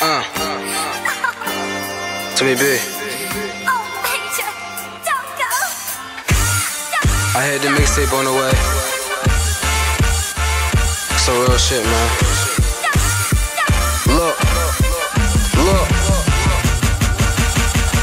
Uh. Timmy B. I had the mixtape on the way. Some real shit, man.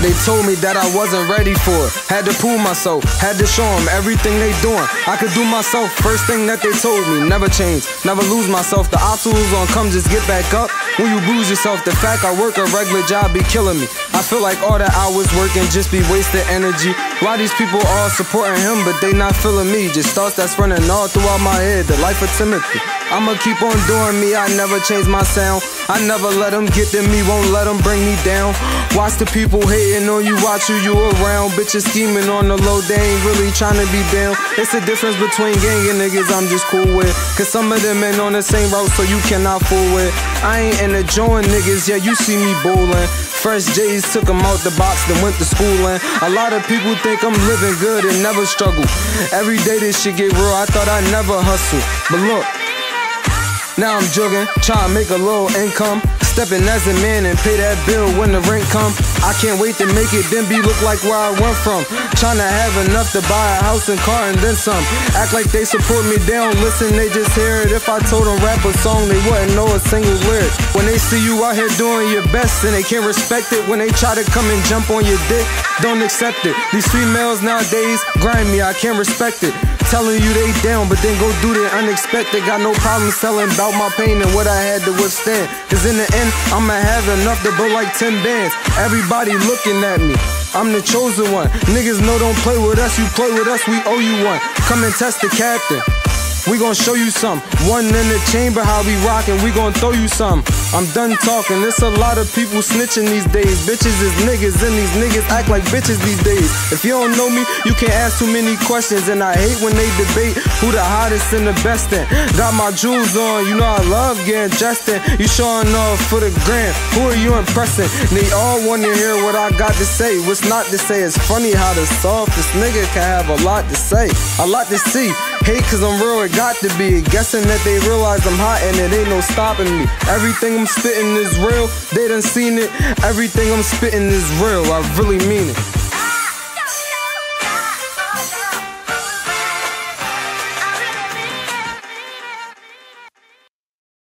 They told me that I wasn't ready for it. Had to prove myself, had to show them everything they doing. I could do myself, first thing that they told me. Never change, never lose myself. The obstacles gon' come, just get back up. When you bruise yourself, the fact I work a regular job be killing me. I feel like all the hours working just be wasted energy. Why these people all supporting him, but they not feeling me? Just thoughts that's running all throughout my head. The life of Timothy. I'ma keep on doing me, I never change my sound. I never let them get to me, won't let them bring me down. Watch the people hating on you, watch who you around. Bitches scheming on the low, they ain't really trying to be down. It's the difference between gang and niggas I'm just cool with. Cause some of them ain't on the same route, so you cannot fool with. I ain't joint niggas, yeah, you see me bowling. Fresh J's took them out the box, then went to school and a lot of people think I'm living good and never struggle. Every day this shit get real, I thought I'd never hustle. But look, now I'm jugging, trying to make a little income. Stepping as a man and pay that bill when the rent come. I can't wait to make it, then be look like where I went from. Trying to have enough to buy a house and car and then some. Act like they support me, they don't listen, they just hear it. If I told them rap a song, they wouldn't know a single lyric. When they see you out here doing your best and they can't respect it, when they try to come and jump on your dick, don't accept it. These females nowadays grind me, I can't respect it. Telling you they down, but then go do the unexpected. Got no problem selling about my pain and what I had to withstand. Cause in the end, I'ma have enough to blow like 10 bands. Everybody looking at me. I'm the chosen one. Niggas know don't play with us. You play with us, we owe you one. Come and test the captain. We gon' show you some. One in the chamber, how we rockin', we gon' throw you some. I'm done talking, it's a lot of people snitching these days. Bitches is niggas, and these niggas act like bitches these days. If you don't know me, you can't ask too many questions. And I hate when they debate who the hottest and the best in. Got my jewels on, you know I love getting dressed in. You showing off for the gram, who are you impressing? They all wanna hear what I got to say. What's not to say? It's funny how the softest nigga can have a lot to say, a lot to see. Hate cause I'm real, it got to be. Guessing that they realize I'm hot and it ain't no stopping me. Everything I'm spitting is real, they done seen it. Everything I'm spitting is real, I really mean it.